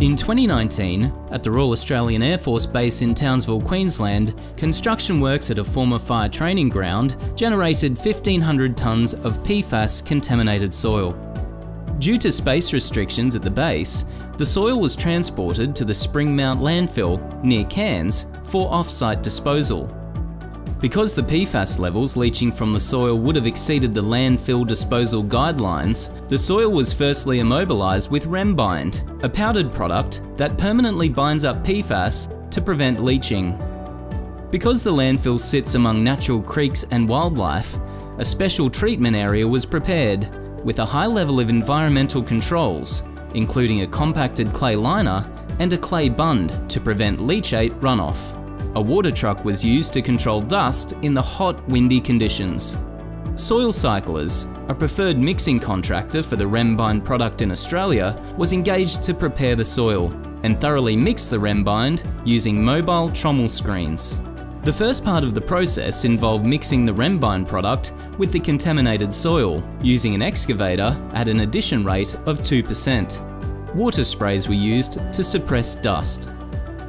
In 2019, at the Royal Australian Air Force Base in Townsville, Queensland, construction works at a former fire training ground generated 1,500 tonnes of PFAS contaminated soil. Due to space restrictions at the base, the soil was transported to the Springmount landfill near Cairns for off-site disposal. Because the PFAS levels leaching from the soil would have exceeded the landfill disposal guidelines, the soil was firstly immobilised with Rembind, a powdered product that permanently binds up PFAS to prevent leaching. Because the landfill sits among natural creeks and wildlife, a special treatment area was prepared, with a high level of environmental controls, including a compacted clay liner and a clay bund to prevent leachate runoff. A water truck was used to control dust in the hot, windy conditions. Soil Cyclers, a preferred mixing contractor for the Rembind product in Australia, was engaged to prepare the soil and thoroughly mix the Rembind using mobile trommel screens. The first part of the process involved mixing the Rembind product with the contaminated soil using an excavator at an addition rate of 2%. Water sprays were used to suppress dust.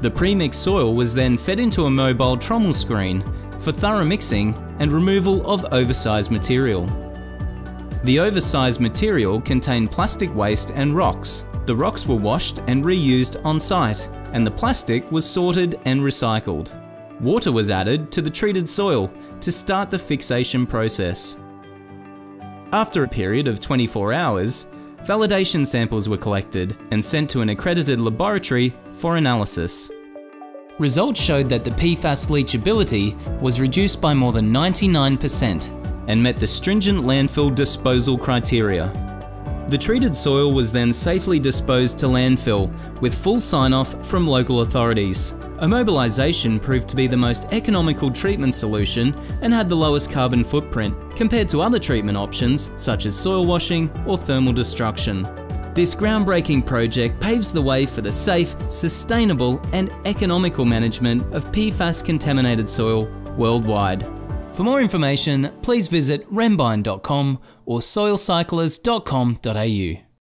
The pre-mixed soil was then fed into a mobile trommel screen for thorough mixing and removal of oversized material. The oversized material contained plastic waste and rocks. The rocks were washed and reused on site, and the plastic was sorted and recycled. Water was added to the treated soil to start the fixation process. After a period of 24 hours, validation samples were collected and sent to an accredited laboratory for analysis. Results showed that the PFAS leachability was reduced by more than 99% and met the stringent landfill disposal criteria. The treated soil was then safely disposed to landfill with full sign-off from local authorities. Immobilisation proved to be the most economical treatment solution and had the lowest carbon footprint compared to other treatment options such as soil washing or thermal destruction. This groundbreaking project paves the way for the safe, sustainable and economical management of PFAS contaminated soil worldwide. For more information, please visit rembind.com or soilcyclers.com.au.